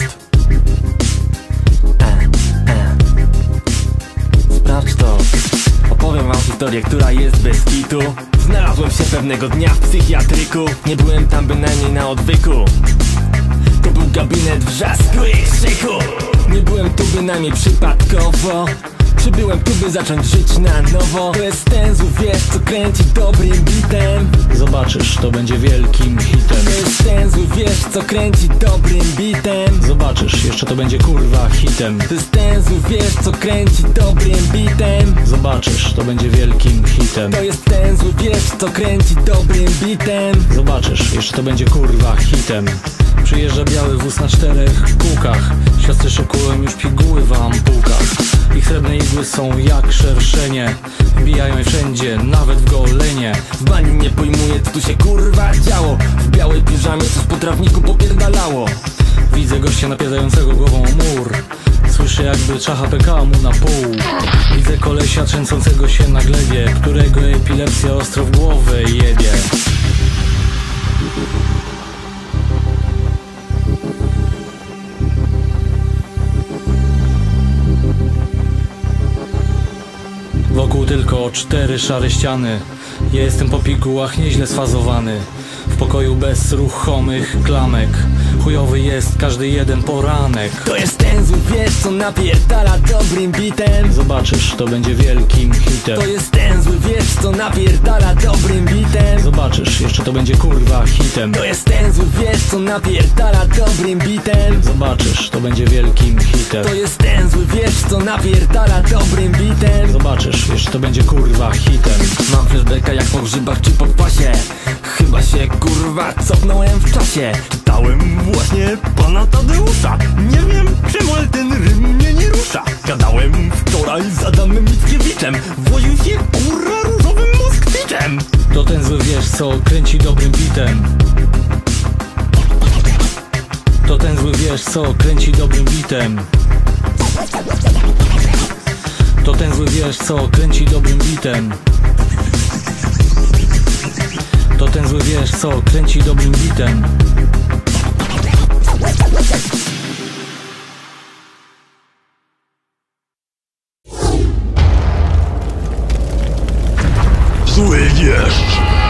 jest? E, e. Sprawdź to. Opowiem wam historię, która jest bez kitu. Znalazłem się pewnego dnia w psychiatryku. Nie byłem tam bynajmniej na odwyku. To był gabinet wrzasku i krzyku Nie byłem tu bynajmniej przypadkowo. Przybyłem tu by zacząć żyć na nowo. To jest ten wiesz co kręci dobry Zobaczysz, to będzie wielkim hitem. Ten zły wiesz co kręci dobrym bitem. Zobaczysz, jeszcze to będzie kurwa hitem. Ten zły wiesz co kręci Zobaczysz, to będzie wielkim hitem. To jest ten zły wiesz co kręci dobrym bitem. Zobaczysz, jeszcze to będzie kurwa hitem. Przyjeżdża biały wóz na czterech kółkach. Siostry szykują już piguły w ampułkach. Ich srebrne igły są jak szerszenie. Wbijają je wszędzie, nawet w golenie. W bani nie pojmuję co tu się kurwa działo. W białej piżamie coś po trawniku popierdalało. Widzę gościa napiadającego głową mur Słyszę jakby czacha peka mu na pół. Widzę kolesia trzęsącego się na glebie Którego epilepsja ostro w głowę jebie. Wokół tylko cztery szare ściany. Ja jestem po pigułach nieźle sfazowany. W pokoju bez ruchomych klamek Chujowy jest każdy jeden poranek. To jest ten zły wiesz co napierdala dobrym bitem. Zobaczysz, to będzie wielkim hitem. To jest ten zły wiesz co napierdala dobrym bitem. Zobaczysz, jeszcze to będzie kurwa hitem. To jest ten zły wiesz co napierdala dobrym bitem. Zobaczysz, to będzie wielkim hitem. To jest ten zły wiesz co napierdala dobrym bitem. Zobaczysz, jeszcze to będzie kurwa hitem. Mam flashbacka jak po grzybach czy po kwasie Chyba się kurwa cofnąłem w czasie Czytałem właśnie pana Tadeusza. Nie wiem czemu, ale ten rym mnie nie rusza. Gadałem wczoraj z Adamem Mickiewiczem. Woził się kurwa różowym moskwiczem. To ten zły wiesz co kręci dobrym bitem. To ten zły wiesz co kręci dobrym bitem. To ten zły wiesz co kręci dobrym bitem. To ten zły wiesz co kręci dobrym bitem Zły wieszcz